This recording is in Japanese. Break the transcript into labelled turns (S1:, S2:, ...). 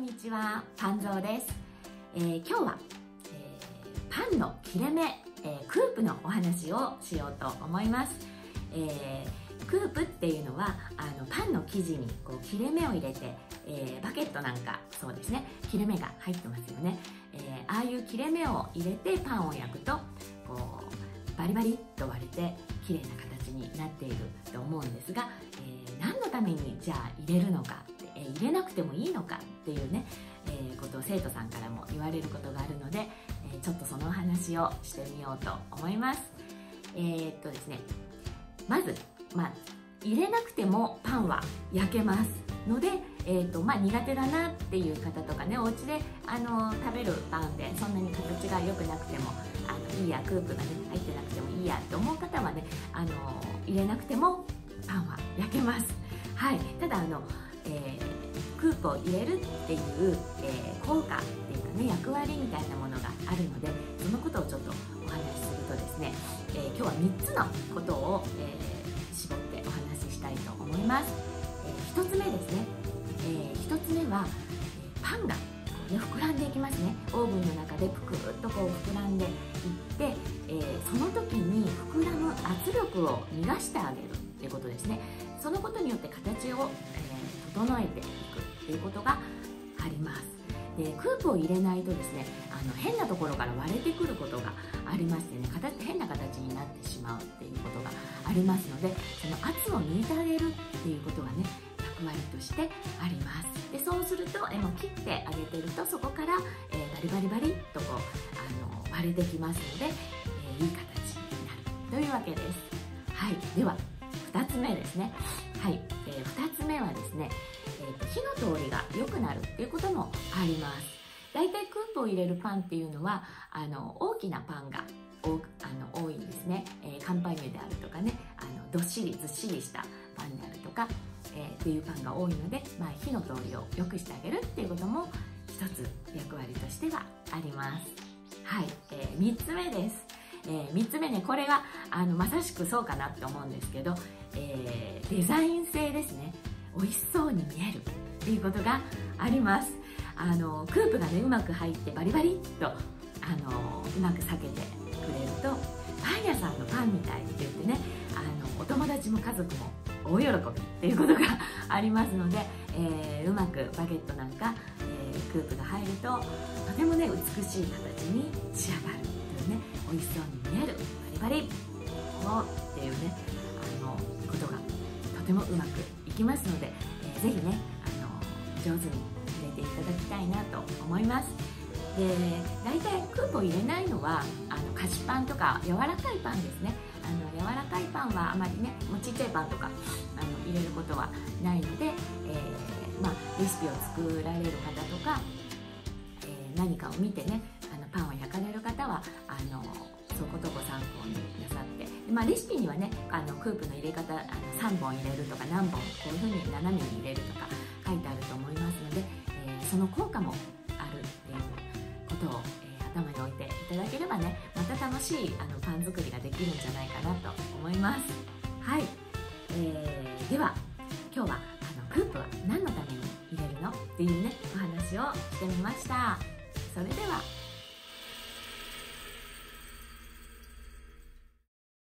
S1: んにちはパンゾーです、えー、今日は、えー、パンの切れ目、えー、クープのお話をしようと思います、えクープっていうのはあのパンの生地にこう切れ目を入れて、えバケットなんかそうですね切れ目が入ってますよね、えああいう切れ目を入れてパンを焼くとこうバリバリっと割れて綺麗な形になっていると思うんですが、え何のためにじゃあ入れるのかえ入れなくてもいいのかっていうね、えー、ことを生徒さんからも言われることがあるので、えー、ちょっとそのお話をしてみようと思います。えー、っとですね、まず、まあ、入れなくてもパンは焼けますので、えーとまあ、苦手だなっていう方とかねお家であの食べるパンでそんなに形が良くなくてもあのいいやクープがね入ってなくてもいいやって思う方はねあの入れなくてもパンは焼けます。はい、ただあのえー、クープを入れるっていう、えー、効果っていうかね役割みたいなものがあるのでそのことをちょっとお話しするとですね、えー、今日は3つのことを、え絞ってお話ししたいと思います、え1つ目ですね、え1つ目は、パンがね、膨らんでいきますね。オーブンの中でぷくっとこう膨らんでいって、えー、その時に膨らむ圧力を逃がしてあげるっていうことですね。そのことによって形を、整えていくっていうことがあります。でクープを入れないとですねあの変なところから割れてくることがありましてね。形変な形になってしまうっていうことがありますのでその圧を抜いてあげるっていうことがね役割としてあります。でそうするとえもう切ってあげてるとそこから、えー、バリバリバリっとこうあの割れてきますので、えー、いい形になるというわけです。はい。では2つ目ですね。はい、えー、はですね、えー、火の通りが良くなるっていうこともあります。だいたいクープを入れるパンっていうのはあの大きなパンが多あの多いんですね、えー、カンパニュであるとかねあのどっしりずっしりしたパンであるとか、えー、っていうパンが多いので、まあ、火の通りを良くしてあげるっていうことも一つ役割としてはあります。はい、えー、3つ目です。えー、3つ目ねこれはあのまさしくそうかなって思うんですけど、えー、デザイン性ですね。美味しそうに見えるっていうことがあります。あのクープがねうまく入ってバリバリっとあのうまく裂けてくれるとパン屋さんのパンみたいって言ってねあのお友達も家族も大喜びっていうことがありますので、えー、うまくバゲットなんか、えー、クープが入るととてもね美しい形に仕上がるというね美味しそうに見えるバリバリっていうねあのことがとてもうまくきますので、えー、ぜひねあの上手に入れていただきたいなと思います。で大体クープを入れないのはあの菓子パンとか柔らかいパンですね。あの柔らかいパンはあまりねもうちっちゃいパンとかあの入れることはないので、えー、まあ、レシピを作られる方とか、えー、何かを見てねあのパンを焼かれる方はあのそことご参考になさってで、まあ、レシピにはねあのクープの入れ方あの3本入れるとか何本こういうふうに斜めに入れるとか書いてあると思いますので、えー、その効果もあるっていうことを、えー、頭に置いていただければねまた楽しいあのパン作りができるんじゃないかなと思います。はい、えー、では今日はあのクープは何のために入れるの？っていうねお話をしてみました。それでは。